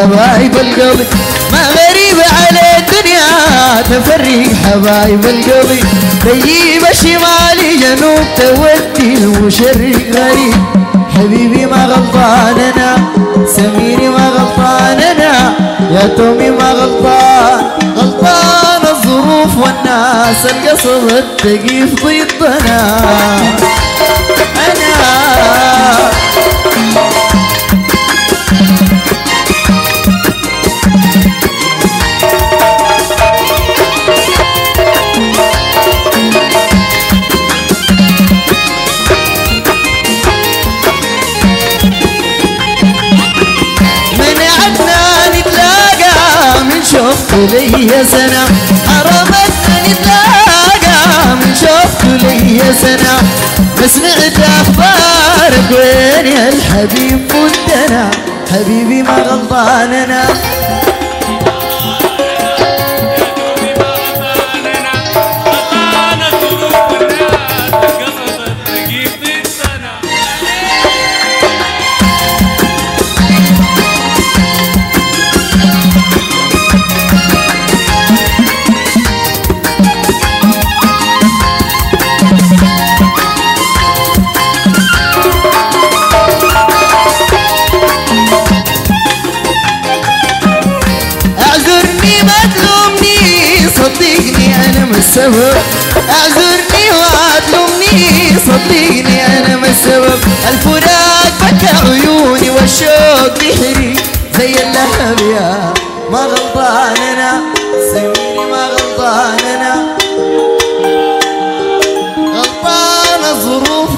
حبايب القلب. ما غريب على الدنيا تفرق حبايب القلب. طيب شمالي جنوب تودي المشرق غريب. حبيبي ما غلطان أنا سميري ما غلطان أنا يا تومي ما غلطان غلطان الظروف والناس القصد التقيف ضدنا لي سنة. حرمتنا نتلاقى من شوفت لي سنة. ما سمعت أخبارك وين يا الحبيب ودنا حبيبي ما غلطان أنا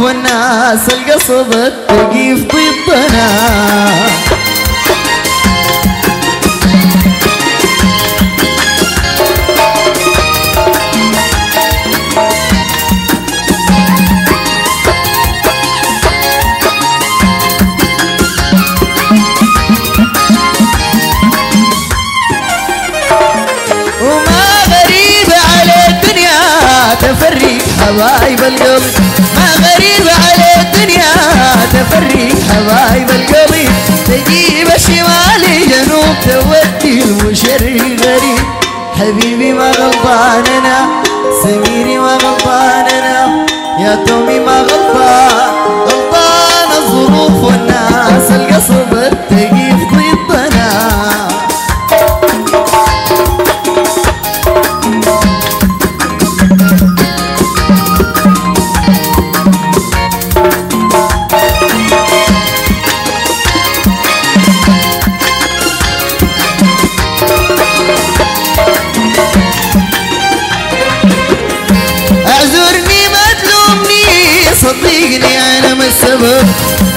والناس القصد التقيف ضدنا. وما على الدنيا حبايب القلب غريب على الدنيا. تفرق حبايب القلب تجيب الشمال جنوب تودي المشرق غريب حبيبي ما غلطان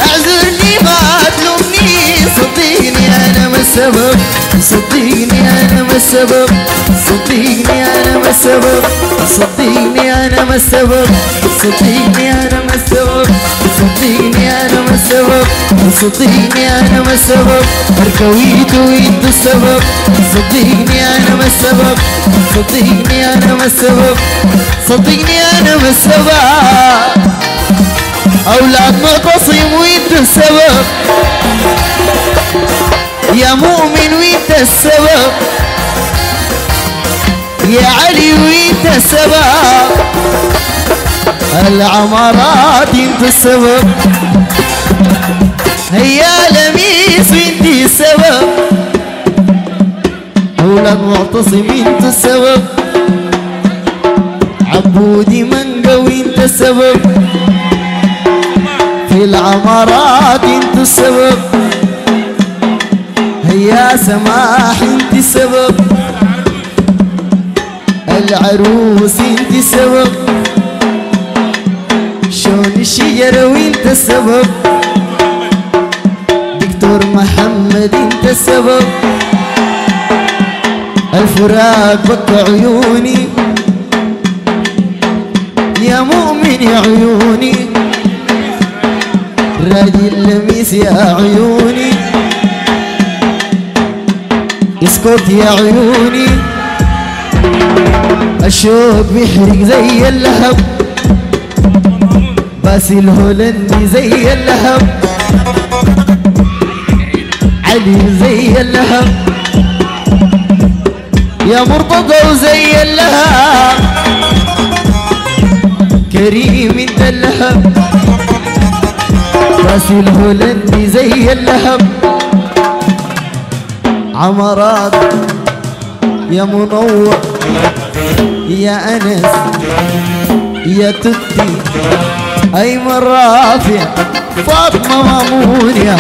اعذرني ما تلومني صدقني أنا ما السبب صدقني أنا ما السبب صدقني أنا ما السبب صدقني أنا ما السبب صدقني أنا ما السبب صدقني أنا ما السبب صدقني أنا ما السبب اركويت وانت السبب صدقني أنا ما السبب صدقني أنا ما السبب صدقني أنا ما السبب أولاد مقصم وانت السبب. يا مؤمن وانت السبب. يا علي وانت السبب. العمارات انت السبب. هيا لميس وانت السبب. أولاد معتصم انت السبب. عبودي منقى وانت السبب. العمارات انت السبب هيا سماح انت السبب العروس انت السبب شون الشجرة وانت السبب دكتور محمد انت السبب الفراق بك عيوني يا مؤمن يا عيوني. راجل لميس يا عيوني. اسكت يا عيوني. الشوق بيحرق زي اللهب. بس الهولندي زي اللهب. علي زي اللهب. يا مرتضى وزي اللهب. كريم انت اللهب. راسي الهولندي زي اللهب عمرات يا منور يا أنس يا تتي ايمن رافع فاطمة مامون يا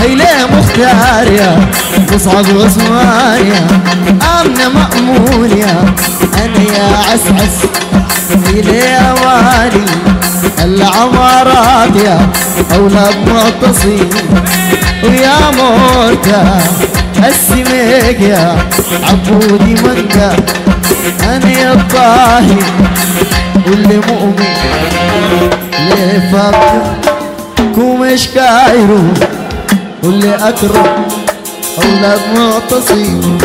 هيلة مختار يا مصعب عثمان يا آمنة مامون يا أنا يا عسعس هيلة والي العمارات يا أولاد معتصم ويا موتى السميك يا عبودي منكا أنا يا الطاهي واللي مؤمن ليه فاكر؟ كومش كايرو واللي اكرم أولاد معتصم